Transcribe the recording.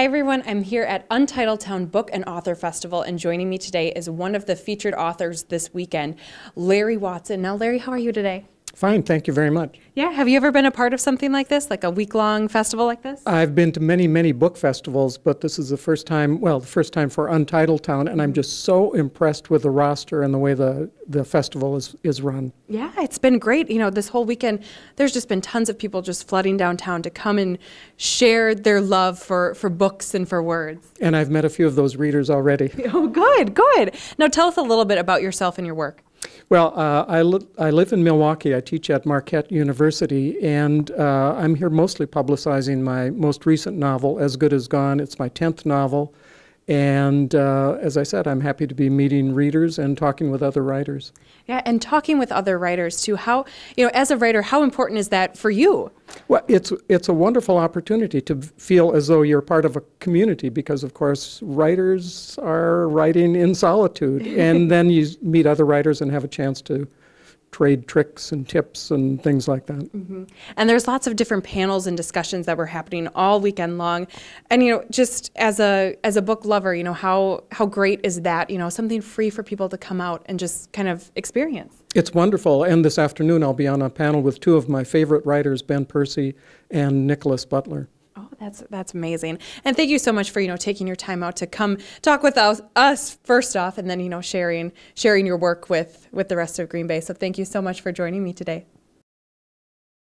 Hi, everyone. I'm here at UntitledTown Book and Author Festival, and joining me today is one of the featured authors this weekend, Larry Watson. Now, Larry, how are you today? Fine, thank you very much. Yeah, have you ever been a part of something like this, like a week long festival like this? I've been to many, many book festivals, but this is the first time, well, the first time for UntitledTown, and I'm just so impressed with the roster and the way the, the festival is, is run. Yeah, it's been great. You know, this whole weekend, there's just been tons of people just flooding downtown to come and share their love for, for books and for words. And I've met a few of those readers already. Oh, good, good. Now tell us a little bit about yourself and your work. Well, uh, I, li- I live in Milwaukee. I teach at Marquette University, and uh, I'm here mostly publicizing my most recent novel, As Good as Gone. It's my 10th novel. And uh, as I said, I'm happy to be meeting readers and talking with other writers. Yeah, and talking with other writers too. How, you know, as a writer, how important is that for you? Well, it's it's a wonderful opportunity to feel as though you're part of a community because, of course, writers are writing in solitude, and then you meet other writers and have a chance to trade tricks and tips and things like that. Mm-hmm. And there's lots of different panels and discussions that were happening all weekend long. And you know, just as a as a book lover, you know, how how great is that? You know, something free for people to come out and just kind of experience. It's wonderful. And this afternoon I'll be on a panel with two of my favorite writers, Ben Percy and Nickolas Butler. That's that's amazing. And thank you so much for, you know, taking your time out to come talk with us, us first off and then, you know, sharing sharing your work with with the rest of Green Bay. So thank you so much for joining me today.